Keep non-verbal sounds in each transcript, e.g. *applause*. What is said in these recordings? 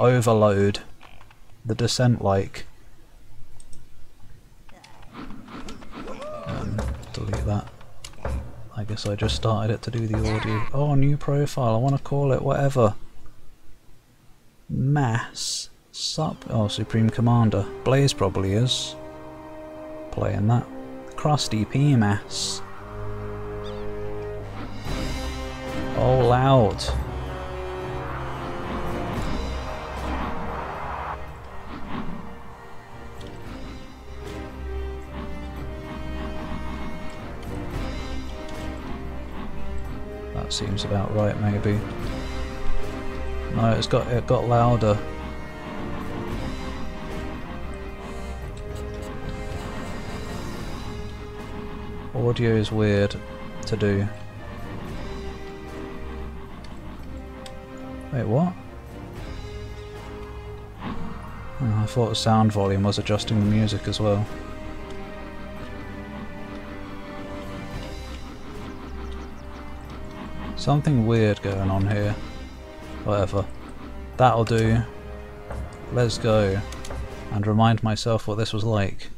overload the descent like. Um, delete that. I guess I just started it to do the audio. Oh, new profile. I want to call it whatever. Mass. Sup. Oh, Supreme Commander. Blaze probably is. Playing that. Krusty P-Mass. Oh, loud. Seems about right, maybe. No, it's got it got louder. Audio is weird to do. Wait, what? Oh, I thought the sound volume was adjusting the music as well. Something weird going on here. Whatever. That'll do. Let's go. And remind myself what this was like.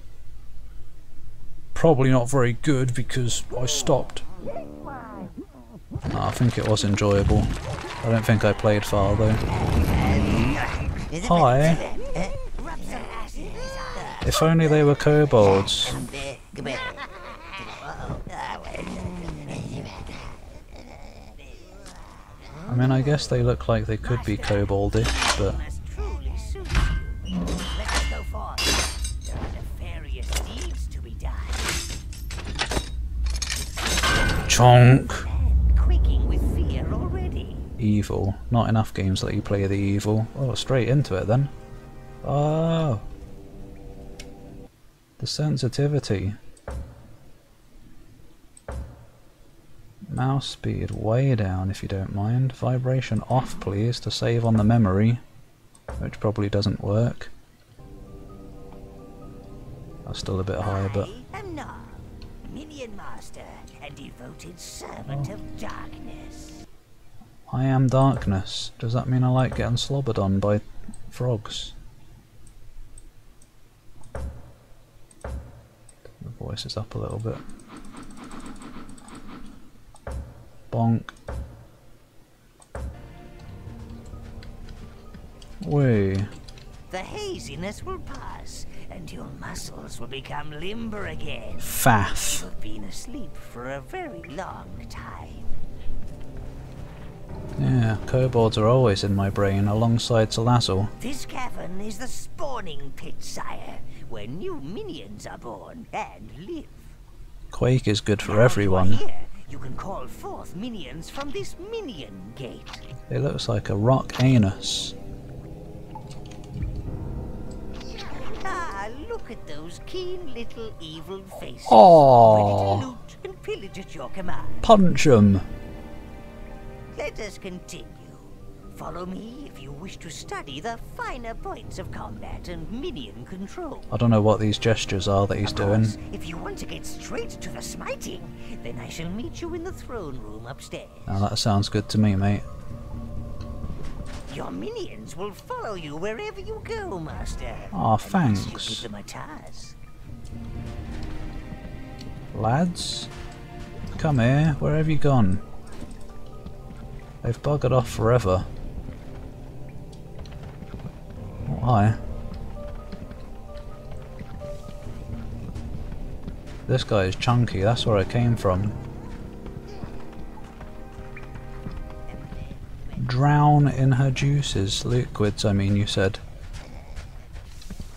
Probably not very good because I stopped. I think it was enjoyable. I don't think I played far though. Hi. If only they were kobolds. I mean, I guess they look like they could be koboldish, but... Chonk! Evil. Not enough games let you play the evil. Oh, straight into it then. Oh! The sensitivity. Mouse speed way down if you don't mind. Vibration off please to save on the memory. Which probably doesn't work. That's still a bit high, but... I am not Minion Master and devoted servant Oh. of darkness. I am darkness. Does that mean I like getting slobbered on by frogs? The voice is up a little bit. Bonk. Wee. The haziness will pass, and your muscles will become limber again. Faff. You've been asleep for a very long time. Yeah, kobolds are always in my brain alongside Salazzle. This cavern is the spawning pit, sire, where new minions are born and live. Quake is good for Now everyone. Here, you can call forth minions from this minion gate. It looks like a rock anus. Ah, look at those keen little evil faces. Aww. Ready to loot and pillage at your command. Punch 'em! Let us continue. Follow me if you wish to study the finer points of combat and minion control. I don't know what these gestures are that he's Of doing. if you want to get straight to the smiting, then I shall meet you in the throne room upstairs. Now that sounds good to me, mate. Your minions will follow you wherever you go, Master. Ah, thanks. You give them a task. Lads? Come here, where have you gone? They've buggered off forever. Hi. This guy is chunky, that's where I came from. Drown in her juices. Liquids, I mean, you said.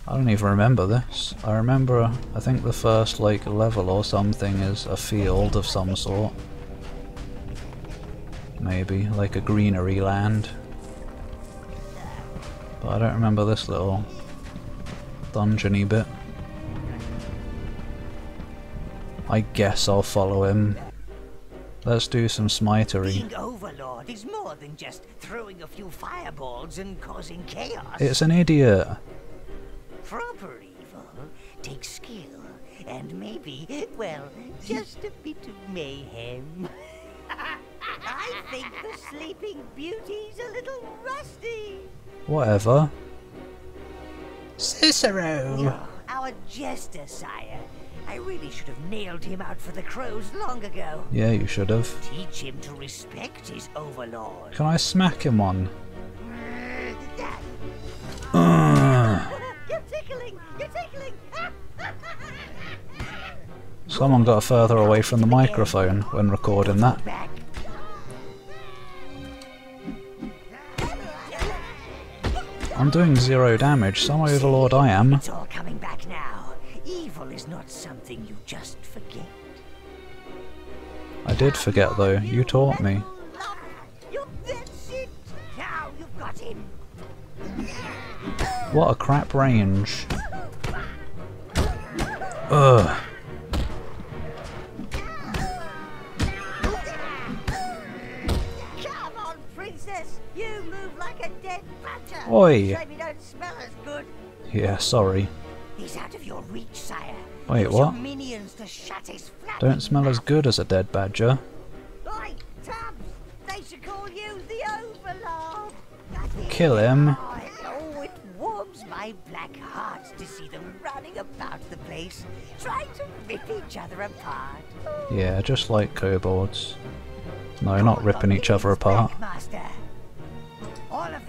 I don't even remember this. I remember, I think the first like level or something is a field of some sort. Maybe, like a greenery land. But I don't remember this little dungeony bit. I guess I'll follow him. Let's do some smitery. Being Overlord is more than just throwing a few fireballs and causing chaos. It's an idiot. Proper evil takes skill and maybe, well, just a bit of mayhem. *laughs* I think the Sleeping Beauty's a little rusty. Whatever. Cicero! Oh, our jester, sire. I really should have nailed him out for the crows long ago. Yeah, you should have. Teach him to respect his overlord. Can I smack him one? You're tickling! You're tickling! Someone got further away from the microphone when recording that. I'm doing zero damage, some overlord I am. It's all coming back now. Evil is not something you just forget. I did forget though, you taught me. You, that's it! Now you've got him! What a crap range. Ugh. Oi. Shame you don't smell as good. Yeah, sorry. He's out of your reach, sire. Wait, what? Your minions to shut his. Don't smell as good as a dead badger. Oi, Tubbs! They should call you the Overlord. Kill him. Oh, it warms my black heart to see them running about the place, trying to rip each other apart. Yeah, just like kobolds. No, not ripping each other apart. Master. All of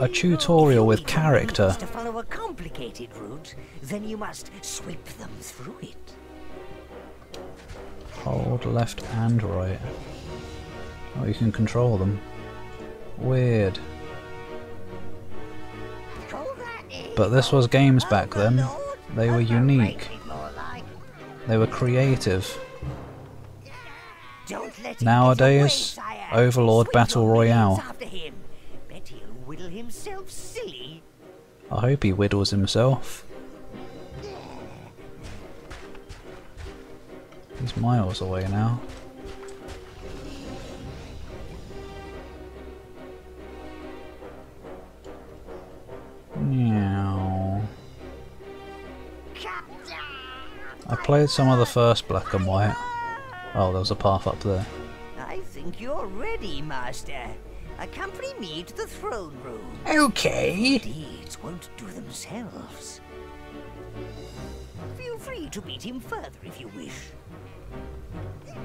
A tutorial with If you need your character. To follow a complicated route, then you must sweep them through it. Hold left and right. Oh, you can control them. Weird. Call that evil. But this was games back then. They were unique. They were creative. Don't let him Nowadays, get away, sire. Overlord Battle Royale. I hope he whittles himself. He's miles away now. I played some of the first black and white. Oh, there was a path up there. I think you're ready, Master. Accompany me to the throne room. Okay. Deeds won't do themselves. Feel free to beat him further if you wish.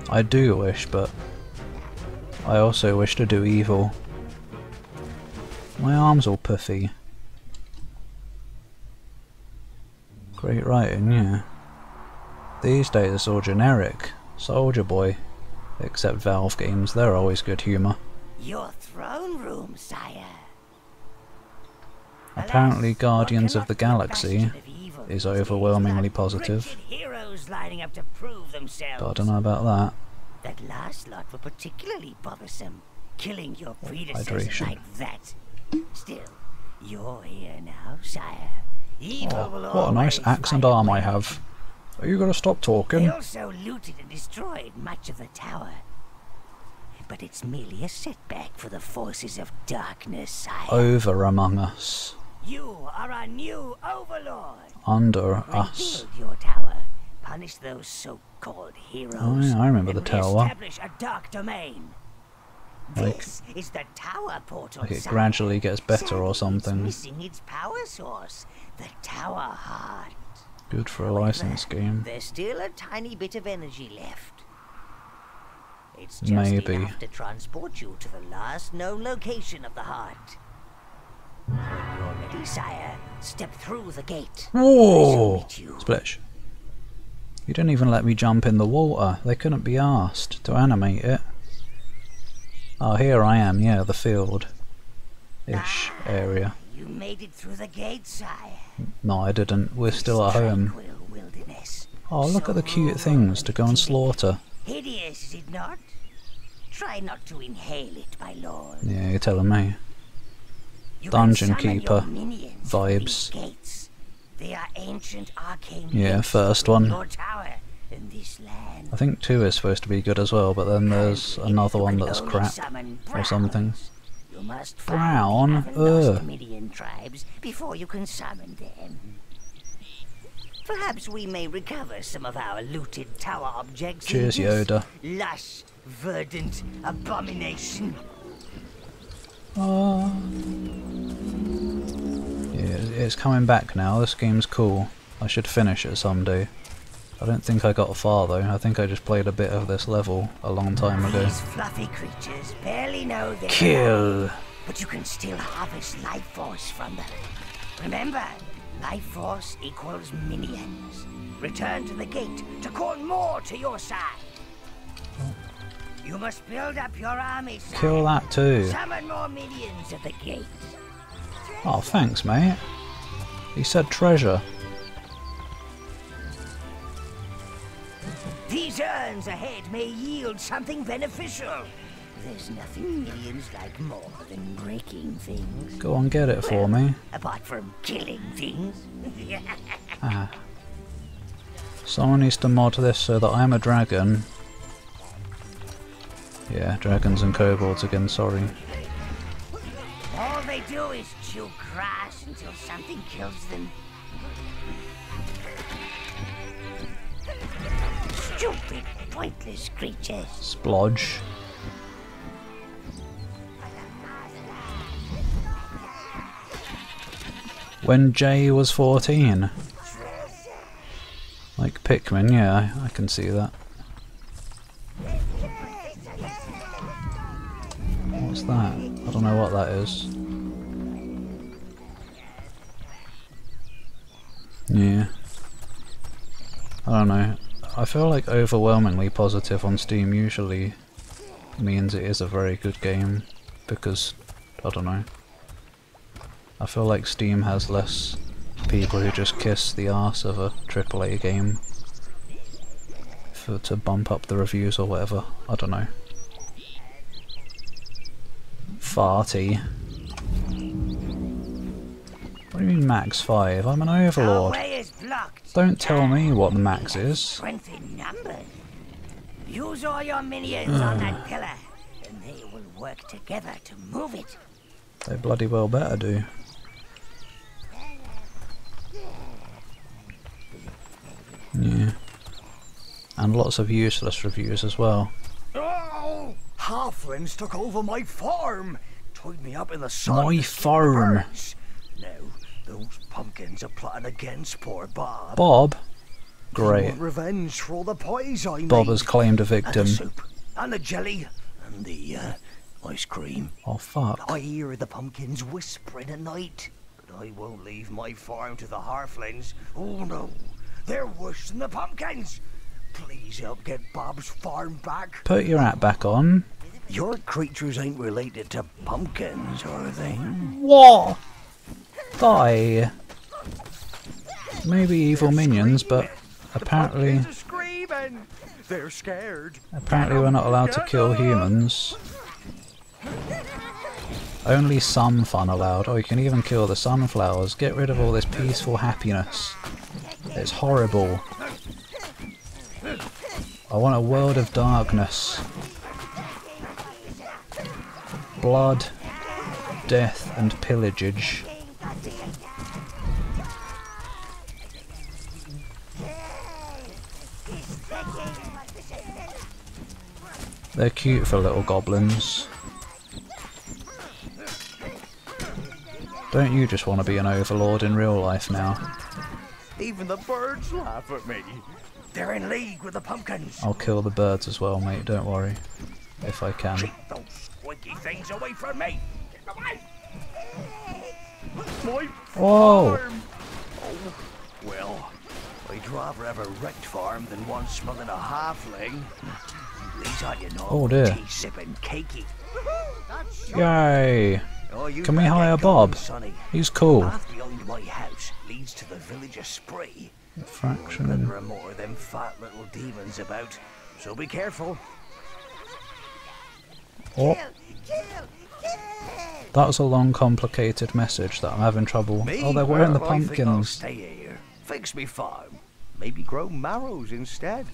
I do wish, but I also wish to do evil. My arm's all puffy. Great writing, yeah. These days it's all generic. Soldier Boy. Except Valve games, they're always good humour. Your throne room, sire. Apparently Guardians of the Galaxy bastion of evil is overwhelmingly positive. heroes lining up to prove themselves. But I don't know about that. That last lot were particularly bothersome, killing your oh, predecessor hydration. like that. Still, you're here now, sire. Evil Oh, what a nice axe and arm I have. Are you gonna stop They talking? also looted and destroyed much of the tower. But it's merely a setback for the forces of darkness, sire. Over among us. You are our new overlord. Under us. Rebuild your tower. Punish those so-called heroes. Oh, yeah, I remember the tower. Establish a dark domain. Like- this is the tower portal. Like it gradually gets better or Sadly, it's something. missing its power source, the tower heart. Good for a However, license game. There's still a tiny bit of energy left. It's just Maybe. enough to transport you to the last known location of the heart. When you're ready, sire, step through the gate. Whoa! you. Splish. You didn't even let me jump in the water. They couldn't be asked to animate it. Oh, here I am, yeah, the field. Ish ah, area. You made it through the gate, sire. No, I didn't. We're still at home. Oh, look at the cute things to go and slaughter. Hideous, is it not? Try not to inhale it, my lord. Yeah, you're telling me. You Dungeon Keeper your minions through vibes. They are ancient arcane Yeah, first one. Tower and this land. I think 2 is supposed to be good as well, but then there's Currently, another one that's crap. or something. You must Brown? the Ugh. Tribes before you can summon them. Perhaps we may recover some of our looted tower objects. Cheers, Yoda. Lush, verdant abomination. Oh. Yeah, it's- it's coming back now. This game's cool. I should finish it someday. I don't think I got far though. I think I just played a bit of this level a long time ago. These fluffy creatures barely know they're alive, Kill! but you can still harvest life force from them. Remember, life force equals minions. Return to the gate to call more to your side. You must build up your army. Kill that too. Summon more minions at the gate. Oh, thanks, mate. He said treasure. These urns ahead may yield something beneficial. There's nothing minions like more than breaking things. Go on, get it for me. Apart from killing things. *laughs* Ah. Someone needs to mod this so that I'm a dragon. Yeah, dragons and kobolds again, sorry. All they do is chew grass until something kills them. Stupid, pointless creatures. Splodge. When Jay was 14. Like Pikmin, yeah, I, I can see that. What's that? I don't know what that is. Yeah. I don't know. I feel like overwhelmingly positive on Steam usually means it is a very good game because I don't know. I feel like Steam has less people who just kiss the arse of a AAA game for to bump up the reviews or whatever. I don't know. Farty. What do you mean max 5? I'm an overlord. way is blocked. Don't tell me what the max is. Strength in numbers. Use all your minions on that *sighs* pillar, and they will work together to move it. They bloody well better do. Yeah. And lots of useless reviews as well. Oh! Halflings took over my farm! Tied me up in the sun. My to skip the farm. birds. Now, those pumpkins are plotting against poor Bob. Bob? Great. want revenge for all the pies I Bob made. has claimed a victim. And the victim. soup, and the jelly, and the uh, ice cream. Oh fuck. I hear the pumpkins whispering at night, but I won't leave my farm to the Harflings. Oh no, they're worse than the pumpkins. Please help get Bob's farm back. Put your hat back on. Your creatures ain't related to pumpkins, are they? What? Die. Maybe evil minions, but apparently screaming. They're scared. apparently we're not allowed to kill humans. Only some fun allowed. Oh, you can even kill the sunflowers. Get rid of all this peaceful happiness. It's horrible. I want a world of darkness. Blood, death, and pillagage. They're cute for little goblins. Don't you just want to be an overlord in real life now? Even the birds laugh at me. They're in league with the pumpkins. I'll kill the birds as well, mate, don't worry. If I can. Keep those squeaky things away from me. Get away. My Whoa! farm. Oh, well, I'd rather have a wrecked farm than one smelling a halfling. These are you know, Oh, dear. tea sipping cakey. Yay! Oh, Can we hire Bob? Sonny. He's cool. Path behind my house leads to the village of Spree. Fraction. There are more of them fat little demons about, so be careful. Oh, that was a long, complicated message that I'm having trouble. Me? Oh, they're wearing the Well, I think I'll pumpkins. stay here. Fix me farm. Maybe grow marrows instead.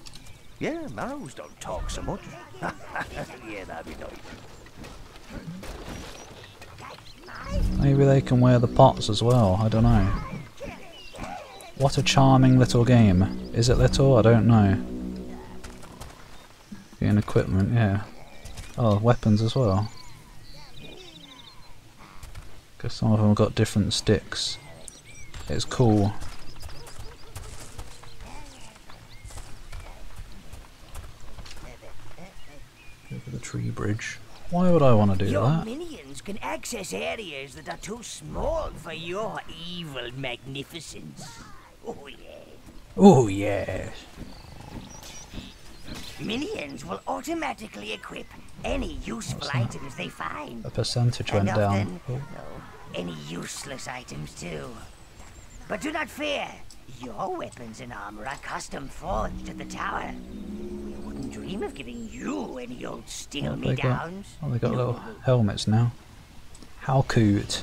Yeah, marrows don't talk so much. *laughs* yeah, that'd be nice. Maybe they can wear the pots as well. I don't know. What a charming little game. Is it little? I don't know. In equipment, yeah. Oh, weapons as well. Because some of them have got different sticks. It's cool. Over the tree bridge. Why would I want to do Your that? minions can access areas that are too small for your evil magnificence. Oh. Oh yes. Minions will automatically equip any useful items they find. A percentage And went down. Oh, no, any useless items too. But do not fear. Your weapons and armor are custom forged at the tower. We wouldn't dream of giving you any old steel what me have they got? Oh, they got No. little helmets now. How cute.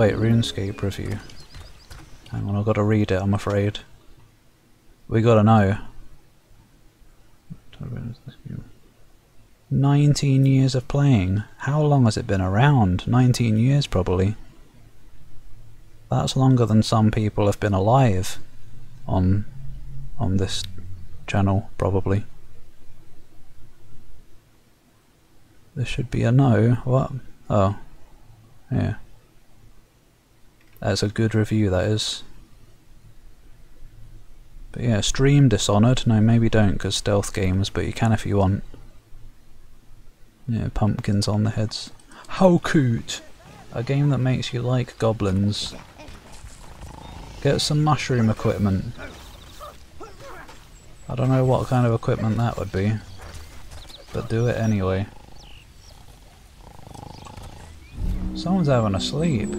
Wait, RuneScape review. Hang on, I've got to read it, I'm afraid. We gotta know. 19 years of playing. How long has it been around? 19 years probably. That's longer than some people have been alive on on this channel probably. This should be a no. What? Oh. Yeah. That's a good review that is. But yeah, stream Dishonored. No, maybe don't because stealth games, but you can if you want. Yeah, pumpkins on the heads. How cute! A game that makes you like goblins. Get some mushroom equipment. I don't know what kind of equipment that would be, but do it anyway. Someone's having a sleep.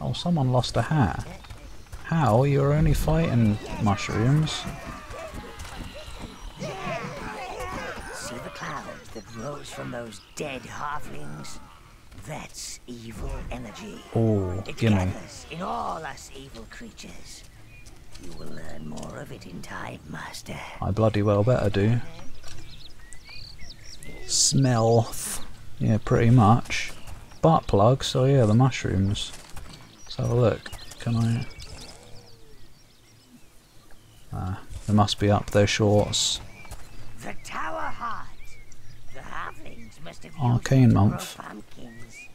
Oh, someone lost a hat. How? You're only fighting mushrooms. See the clouds that rose from those dead halflings? That's evil energy. Oh, It gimme. gathers in all us evil creatures. You will learn more of it in time, Master. I bloody well better do. Smell. Yeah, pretty much. Butt plug, so yeah, the mushrooms. Have a look. Can I... Ah, they must be up their shorts. The Tower Heart. The halflings must have Arcane month. pumpkins.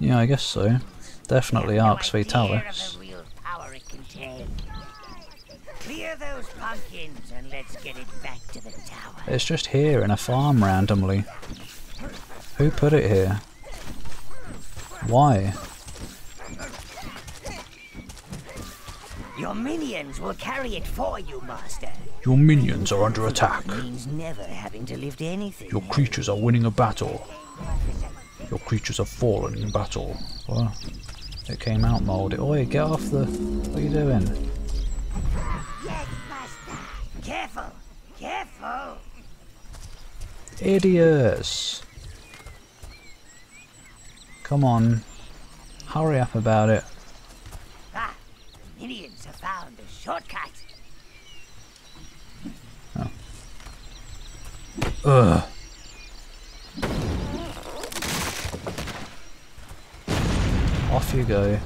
Yeah, I guess so. Definitely no Arx idea Fatalis. of the real power it contains. Clear those pumpkins and let's get it back to the tower. It's just here in a farm randomly. Who put it here? Why? Your minions will carry it for you, Master. Your minions are under attack. Means never having to lift anything. Your creatures are winning a battle. Your creatures have fallen in battle. Well, it came out mouldy. Oi, get off the... What are you doing? Yes, Master. Careful, careful. Idiots! Come on. Hurry up about it. Ah, minions have found a shortcut. Oh. Ugh. Off you go.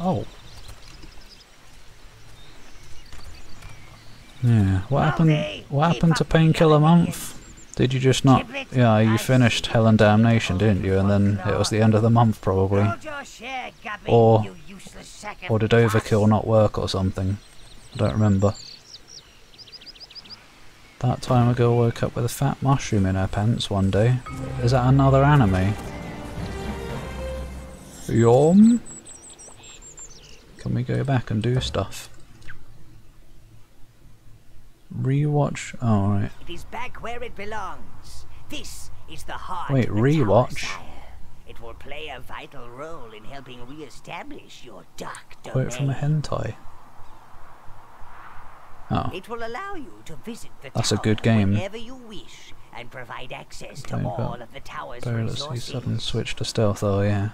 Oh. Yeah. What happened? What happened to Painkiller Month? Did you just not? Yeah, you finished Hell and Damnation, didn't you? And then it was the end of the month, probably. Hold your share, Guppy, Or- you useless sack of Or did. Overkill not work or something? I don't remember. That time a girl woke up with a fat mushroom in her pants one day. Is that another anime? Yum? Can we go back and do stuff? Rewatch. Oh, right. It is back where it belongs. This is the heart Wait, rewatch? It will play a vital role in helping re-establish your dark domain. Quote from a hentai. Oh, It will allow you to visit the That's a good game. whenever you wish and provide access to all of the tower's see resources. sudden switch to stealth. Oh, yeah.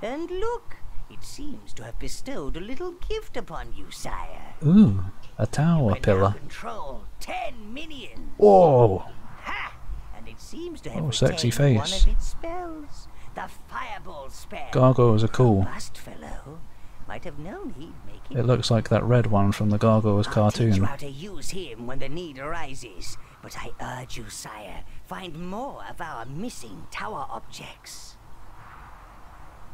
And look, it seems to have bestowed a little gift upon you, sire. Ooh, A tower pillar. control ten minions. Whoa! Ha! And it seems to have Oh, sexy face. of its spells. The fireball spell. Gargoyles are cool. Last fellow might have known he'd make it. It looks like that red one from the Gargoyles I'll teach you cartoon. how to use him when the need arises. But I urge you, sire, find more of our missing tower objects.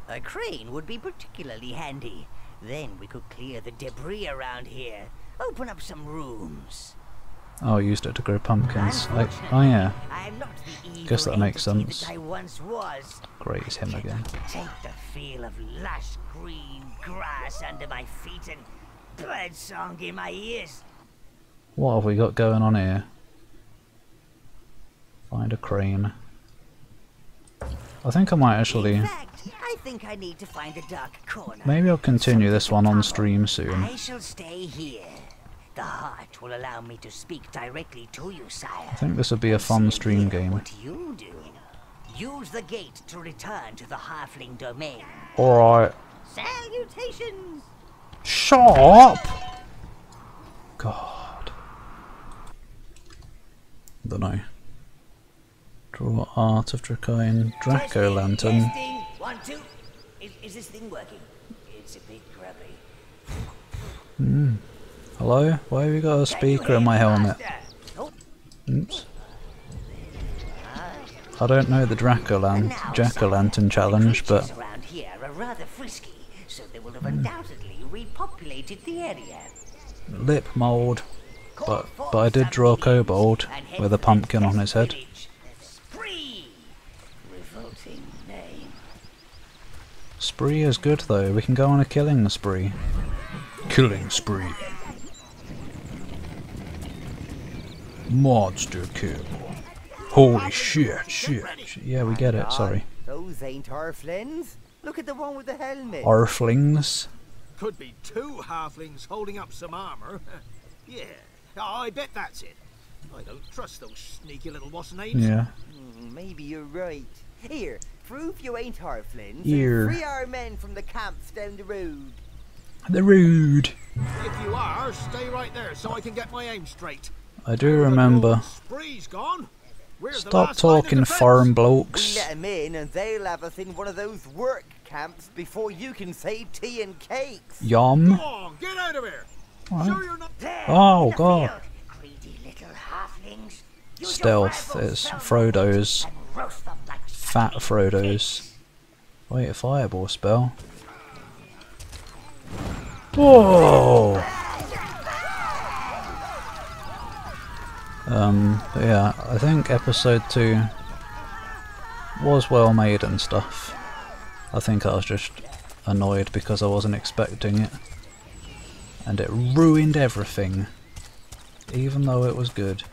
A crane would be particularly handy. Then we could clear the debris around here. Open up some rooms. Oh, I used it to grow pumpkins. I, oh yeah, I'm not the evil Guess that makes sense. that I once was. great, it's him again. Take the feel of lush green grass under my feet and bird song in my ears. What have we got going on here? Find a crane. I think I might actually... I think I need to find a dark corner. Maybe I'll continue this one on stream soon. I shall stay here. The heart will allow me to speak directly to you, sire. I think this would be a fun stream game. What you do? Use the gate to return to the halfling domain. Alright. Salutations! Shut up! God. Dunno. Draw art of Draconian Draco Lantern. Testing. One, two. Is, is this thing working? It's a bit grubby. Hmm. Hello? Why have you got a speaker in my helmet? Oops. I don't know the Draco Lan Jack o' Lantern challenge, but frisky, so they will have undoubtedly repopulated the area. lip mould. But but I did draw a kobold with a pumpkin on his head. Spree is good though. We can go on a killing spree. Killing spree. Monster kill. Holy shit, shit. shit. Yeah, we get it. Sorry. Those ain't Harflins. Look at the one with the helmet. Arflings. Could be two halflings holding up some armor. *laughs* yeah, I bet that's it. I don't trust those sneaky little what's names. Yeah. Hmm, maybe you're right. Here, prove you ain't Harflins. Here. And free our men from the camps down the road. The rude. If you are, stay right there so I can get my aim straight. I do remember. The Spree's gone. We're the Stop last line of talking defense. foreign We blokes. let 'em in and they'll have us in one of those work camps before you can say tea and cakes. Yum. On, get out of here. Alright. Sure you're not. There, Oh, God. field. Greedy little halflings. Use your Stealth rifles, is Frodo's and roast them like Fat Frodo's. Wait, a fireball spell. Whoa! Um, but yeah, I think episode 2 was well made and stuff. I think I was just annoyed because I wasn't expecting it. And it ruined everything. Even though it was good.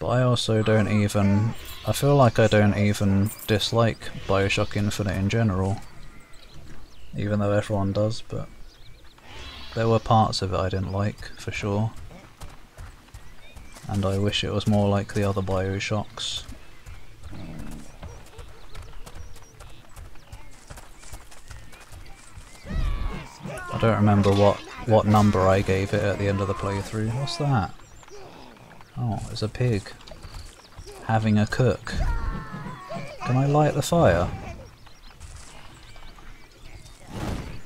But I also don't even... I feel like I don't even dislike Bioshock Infinite in general. Even though everyone does, but... There were parts of it I didn't like, for sure. And I wish it was more like the other Bioshocks. I don't remember what, what number I gave it at the end of the playthrough. What's that? Oh, it's a pig. Having a cook. Can I light the fire?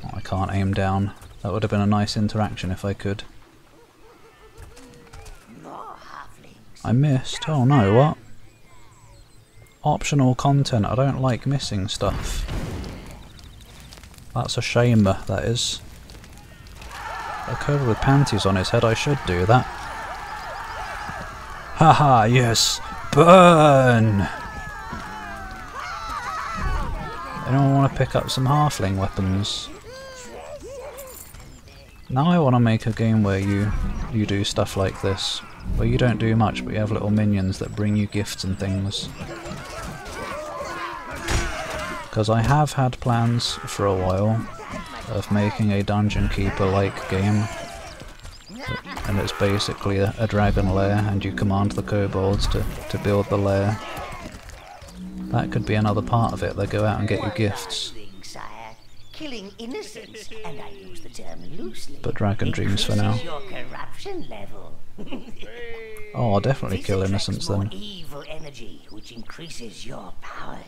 Oh, I can't aim down. That would have been a nice interaction if I could. I missed. Oh no, what? Optional content. I don't like missing stuff. That's a shame, that is. A covered with panties on his head, I should do that. Haha, yes! Burn! Anyone want to pick up some halfling weapons? Now I want to make a game where you you do stuff like this, where you don't do much but you have little minions that bring you gifts and things. Because I have had plans for a while of making a Dungeon Keeper-like game, and it's basically a, a dragon lair, and you command the kobolds to, to build the lair. That could be another part of it, they go out and get you gifts. Killing innocents, and I use the term loosely. But Dragon Dreams for now. Your corruption level. *laughs* Oh, I'll definitely This kill innocents then. evil energy, which increases your powers.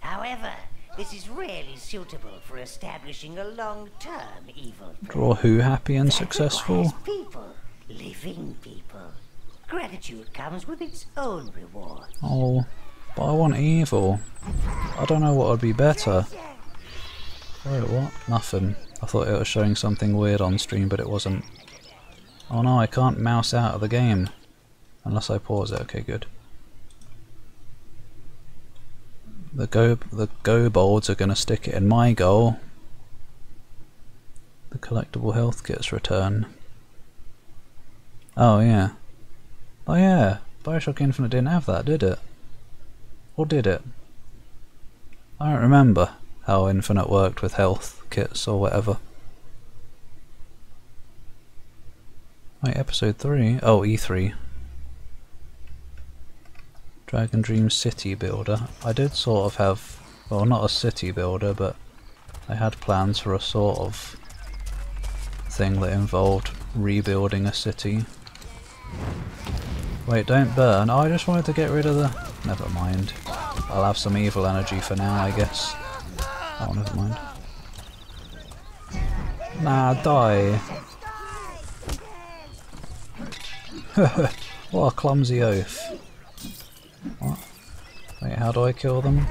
However, this is rarely suitable for establishing a long-term evil. Draw who happy and successful? people, living people. Gratitude comes with its own reward. Oh, but I want evil. I don't know what would be better. Wait, what? Nothing. I thought it was showing something weird on stream, but it wasn't. Oh no, I can't mouse out of the game. Unless I pause it. Okay, good. The go the go bolds are gonna stick it in my goal. The collectible health kits return. Oh yeah. Oh yeah. Bioshock Infinite didn't have that, did it? Or did it? I don't remember how Infinite worked with health kits or whatever. Wait, episode 3? Oh, E3. Dragon Dream City Builder. I did sort of have, well, not a city builder, but I had plans for a sort of thing that involved rebuilding a city. Wait, don't burn. Oh, I just wanted to get rid of the... Never mind. I'll have some evil energy for now, I guess. Oh, never mind. Nah, die. *laughs* what a clumsy oaf. What? Wait, how do I kill them?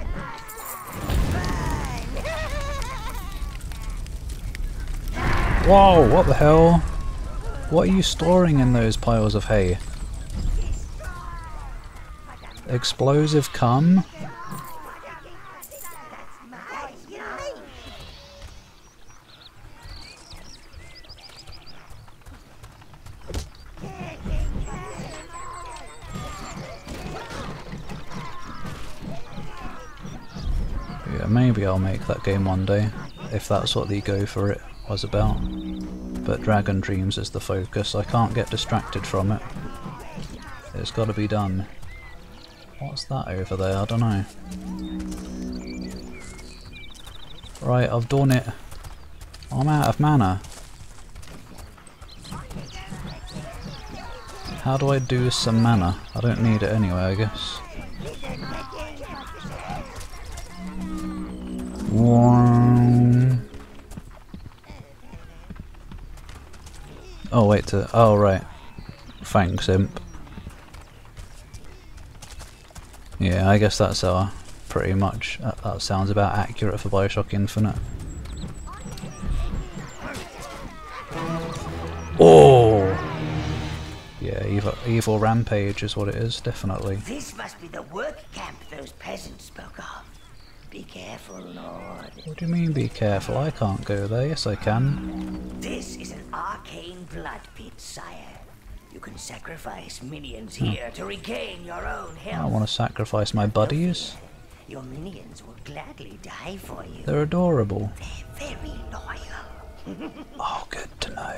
Whoa, what the hell? What are you storing in those piles of hay? Explosive cum? I'll make that game one day, if that's what the go for it was about. But Dragon Dreams is the focus, I can't get distracted from it. It's gotta be done. What's that over there? I don't know. Right, I've done it. I'm out of mana. How do I do some mana? I don't need it anyway, I guess. Oh wait to oh right. Thanks imp. Yeah, I guess that's uh pretty much that, that sounds about accurate for Bioshock Infinite. Oh Yeah, evil evil rampage is what it is, definitely. This must be the work camp those peasants spoke of. Be careful, Lord. What do you mean be careful? I can't go there, yes I can. This is an arcane blood pit, sire. You can sacrifice minions Hmm. here to regain your own health. I want to sacrifice my buddies. Your minions will gladly die for you. They're adorable. They're very loyal. *laughs* Oh, good to know.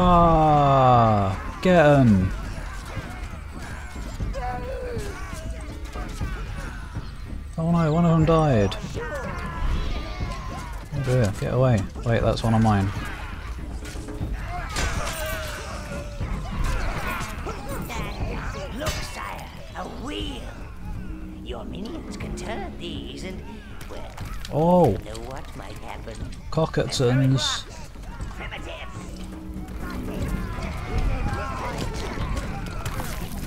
Rah! Get him! Oh no, one of them died. Oh dear, get away. Wait, that's one of mine. Look, sire, a wheel. Your minions can turn these and, Oh, what might happen. Primitive.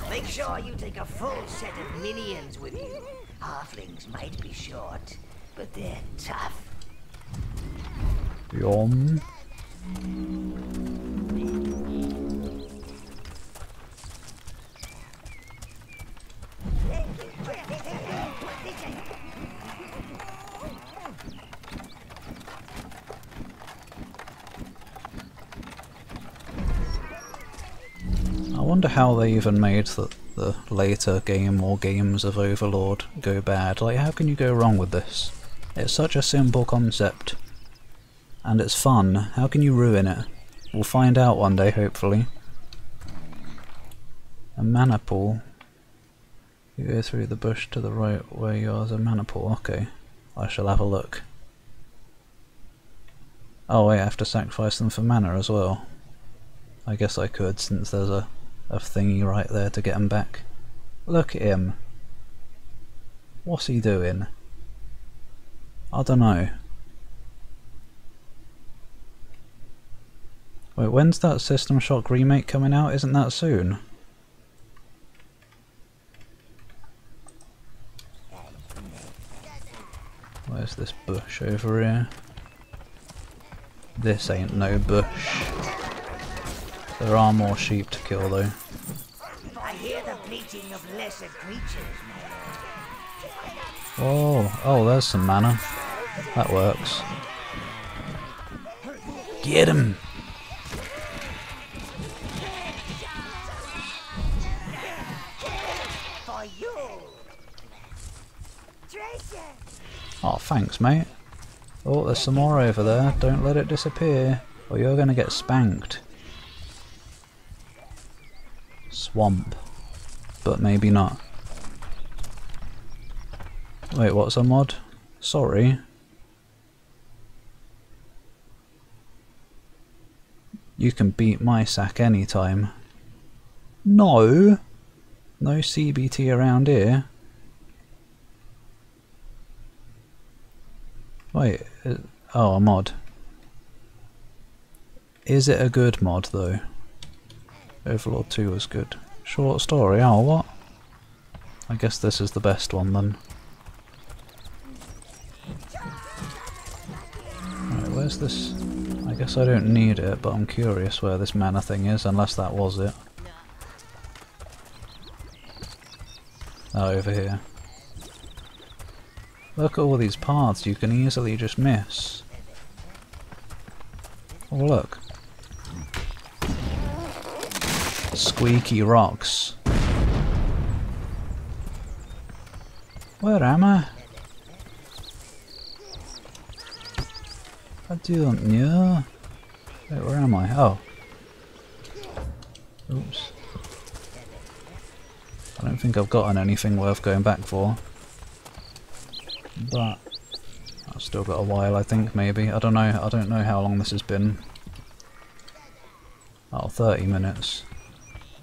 Make sure you take a full set of minions with you. Halflings might be short, but they're tough. Yum. How they even made the, the later game or games of Overlord go bad. Like, how can you go wrong with this? It's such a simple concept. And it's fun. How can you ruin it? We'll find out one day, hopefully. A mana pool. You go through the bush to the right where yours are mana pool. Okay, I shall have a look. Oh wait, I have to sacrifice them for mana as well. I guess I could since there's a, a thingy right there to get him back. Look at him. What's he doing? I don't know. Wait, when's that System Shock remake coming out? Isn't that soon? Where's this bush over here? This ain't no bush. There are more sheep to kill though. I hear the bleating of lesser creatures, Oh, oh, there's some mana. That works. Get him! For you! Oh, thanks, mate. Oh, there's some more over there. Don't let it disappear, or you're gonna get spanked. Swamp. But maybe not. Wait, what's a mod? Sorry. You can beat my sack anytime. No! No CBT around here. Wait, uh, oh, a mod. Is it a good mod though? Overlord 2 was good. Short story, oh what? I guess this is the best one then. Right, where's this? I guess I don't need it, but I'm curious where this mana thing is, unless that was it. Oh, over here. Look at all these paths you can easily just miss. Oh look. Squeaky rocks. Where am I? I don't know. Wait, where am I? Oh. Oops. I don't think I've gotten anything worth going back for. But I've still got a while I think maybe. I don't know I don't know how long this has been. Oh, 30 minutes.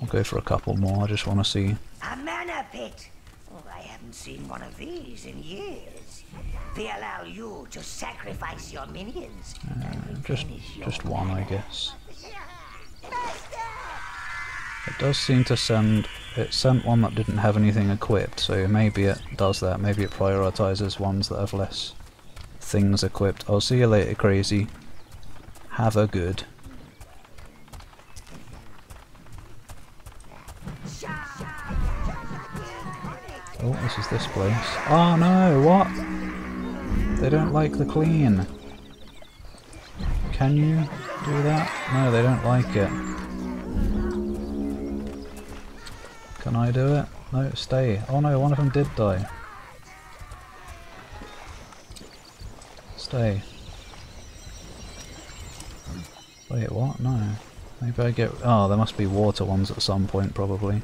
I'll go for a couple more, I just want to see. A mana pit! Oh, I haven't seen one of these in years. They allow you to sacrifice your minions. Uh, just, just one I guess. It does seem to send... It sent one that didn't have anything equipped, so maybe it does that. Maybe it prioritizes ones that have less things equipped. I'll see you later, crazy. Have a good. Oh, this is this place. Oh no, what? They don't like the clean. Can you do that? No, they don't like it. Can I do it? No, stay. Oh no, one of them did die. Stay. Wait, what? No. Maybe I get... Oh, there must be water ones at some point, probably.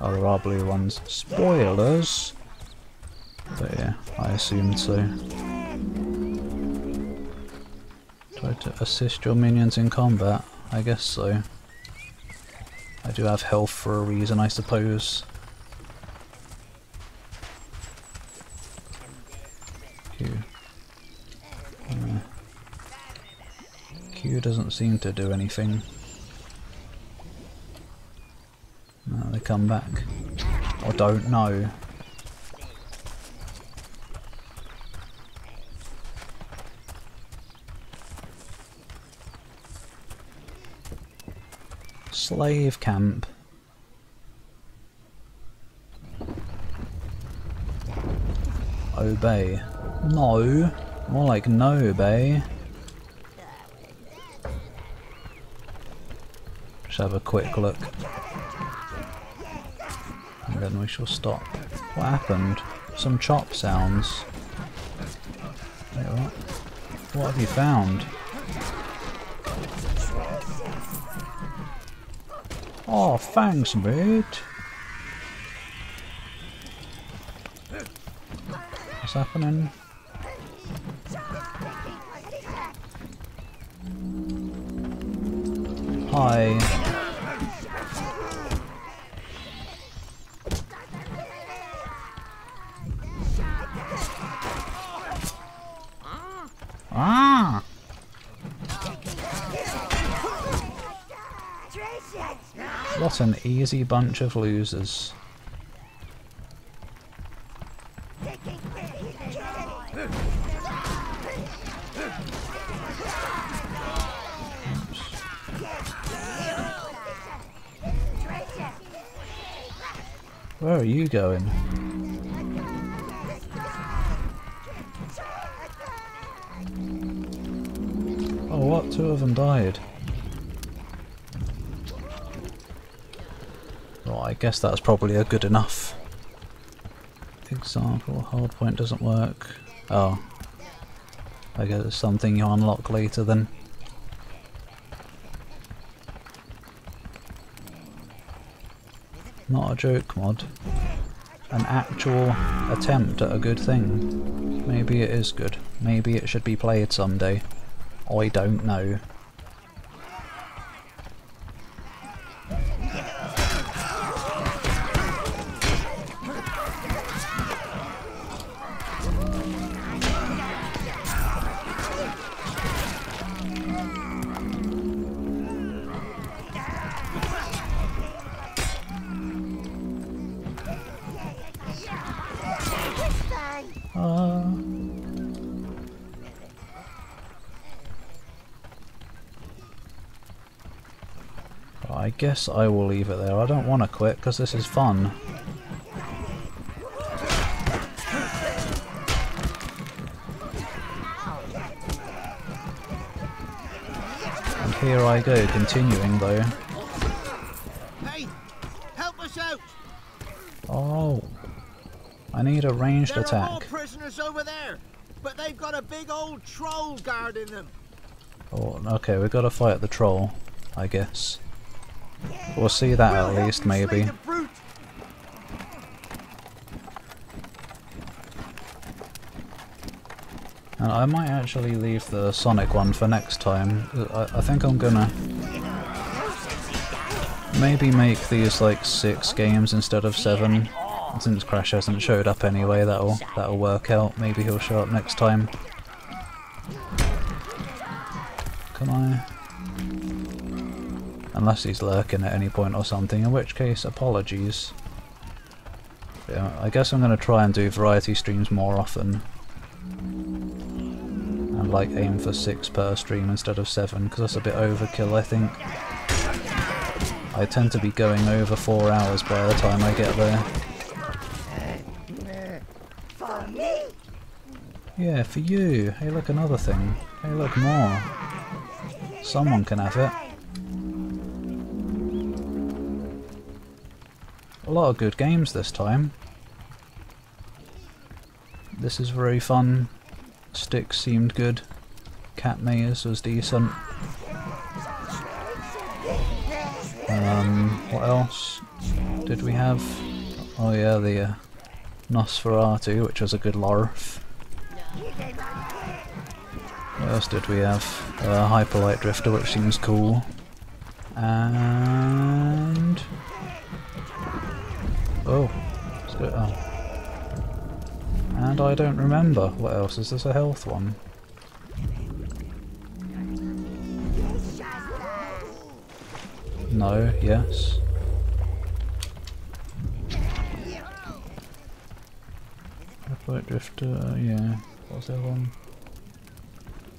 Oh, there are blue ones. Spoilers! But yeah, I assumed so. Try to assist your minions in combat? I guess so. I do have health for a reason, I suppose. Q. Uh, Q doesn't seem to do anything. No, they come back. I don't know. Slave camp. Obey. No. More like no obey. Just have a quick look. Then we shall stop. What happened? Some chop sounds. Wait, what? What have you found? Oh, thanks, mate. What's happening? Hi. Ah! An easy bunch of losers. Where are you going? Oh, what? Two of them died. Well, I guess that's probably a good enough example. Hardpoint doesn't work. Oh. I guess it's something you unlock later then. Not a joke mod. An actual attempt at a good thing. Maybe it is good. Maybe it should be played someday. I don't know. I I will leave it there. I don't want to quit because this is fun. And here I go, continuing though. Hey, help us out! Oh. I need a ranged There are more prisoners over there, but they've got a big old troll guarding them. Oh, okay, we've got to fight the troll, I guess. We'll see that at least, maybe. And I might actually leave the Sonic one for next time. I, I think I'm gonna maybe make these like six games instead of seven. Since Crash hasn't showed up anyway, that'll that'll work out. Maybe he'll show up next time. Unless he's lurking at any point or something, in which case apologies. Yeah, I guess I'm gonna try and do variety streams more often and like aim for six per stream instead of seven because that's a bit overkill I think. I tend to be going over four hours by the time I get there. Yeah, for you. Hey look another thing. Hey look more. Someone can have it. A lot of good games this time. This is very fun. Sticks seemed good. Cat Maze was decent. Um, what else did we have? Oh yeah, the uh, Nosferatu, which was a good larf. What else did we have? Uh, Hyperlight Drifter, which seems cool. And... Oh. Go- oh. And I don't remember. What else? Is this a health one? No, yes. Hyperlight Drifter, yeah. What was the other one?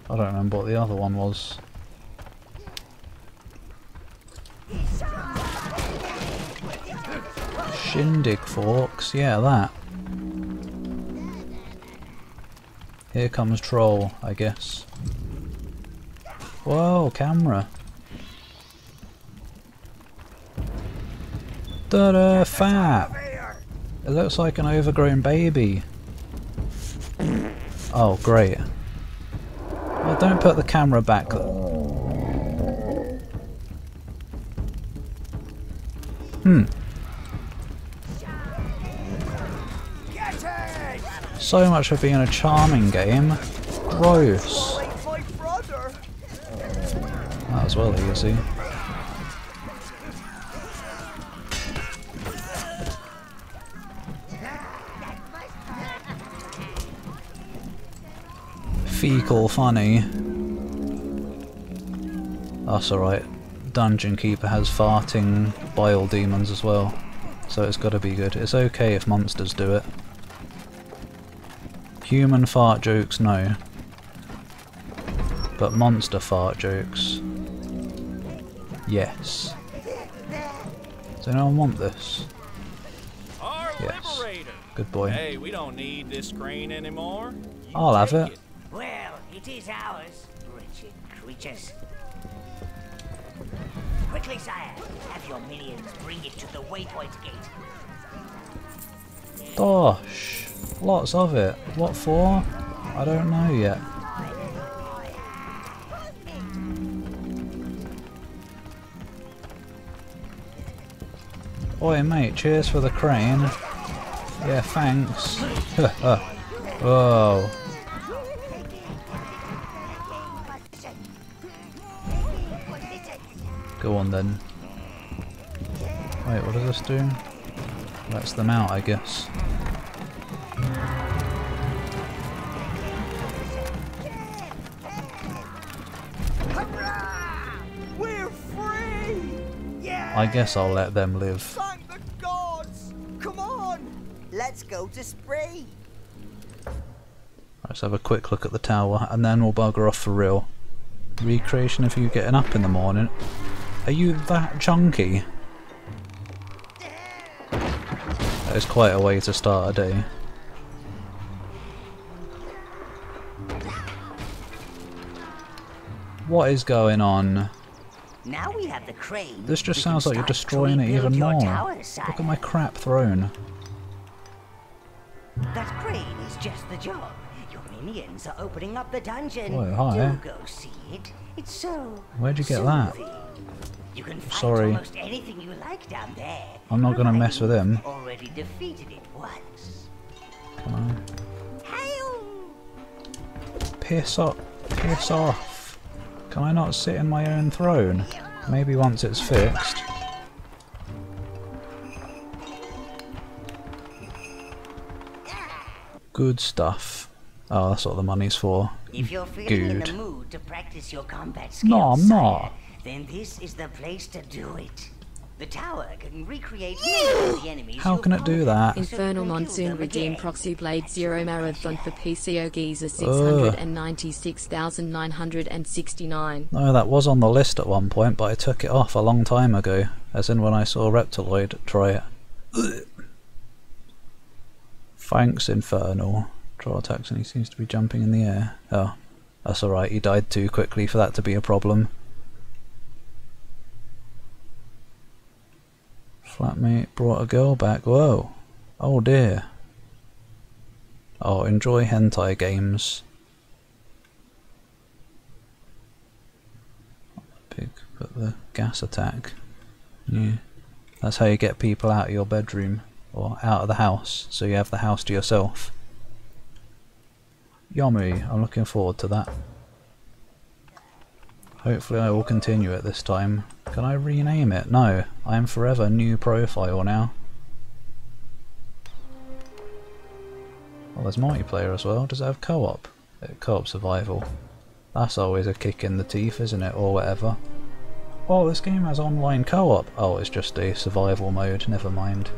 I don't remember what the other one was. Shindig Forks, yeah, that. Here comes Troll, I guess. Whoa, camera. Da-da, fat! It looks like an overgrown baby. Oh, great. Well, don't put the camera back. Hmm. So much for being a charming game. Gross. That was well easy. Eh? Fecal funny. That's alright. Dungeon Keeper has farting bile demons as well. So it's gotta be good. It's okay if monsters do it. Human fart jokes, no. But monster fart jokes, yes. Does anyone want this? Our Yes. liberator. Good boy. Hey, we don't need this crane anymore. You I'll have take it. Well, it is ours, wretched creatures. Quickly, sire, have your minions bring it to the waypoint gate. Dosh! Lots of it. What for? I don't know yet. Oi mate, cheers for the crane. Yeah, thanks. *laughs* Whoa. Go on then. Wait, what does this do? Lets them out, I guess. I guess I'll let them live. Thank the gods! Come on! Let's go to Spree! Let's have a quick look at the tower and then we'll bugger off for real. Recreation of you getting up in the morning. Are you that chunky? That is quite a way to start a day. What is going on? Now we have the crane. This just sounds like you're destroying it even more. Look at my crap throne. That crane is just the job. Your minions are opening up the dungeon. Oh, hi. Do go see it. It's so. Where'd you get that? You can fight Sorry. almost anything you like down there. I'm not gonna mess with him. Already defeated it once. Come on. Hail! Piss off. Piss off. Can I not sit in my own throne? Maybe once it's fixed. Good stuff. Oh, that's what the money's for. If you're feeling in the Good. mood to practice your combat skills, No, I'm not. then this is the place to do it. The tower can recreate the enemies How can it do that? Infernal Monsoon Redeem. Proxy Blade Zero Marathon for PC Giza Ugh. 696,969. No, that was on the list at one point, but I took it off a long time ago. As in when I saw Reptiloid try it. Thanks, Infernal. Draw attacks and he seems to be jumping in the air. Oh, that's alright, he died too quickly for that to be a problem. Flatmate brought a girl back. Whoa. Oh dear. Oh, enjoy hentai games. Big, but the gas attack. Yeah. That's how you get people out of your bedroom or out of the house, so you have the house to yourself. Yummy, I'm looking forward to that. Hopefully I will continue it this time. Can I rename it? No, I am forever new profile now. Well, there's multiplayer as well. Does it have co-op? Co-op survival. That's always a kick in the teeth, isn't it? Or whatever. Oh, this game has online co-op. Oh, it's just a survival mode. Never mind.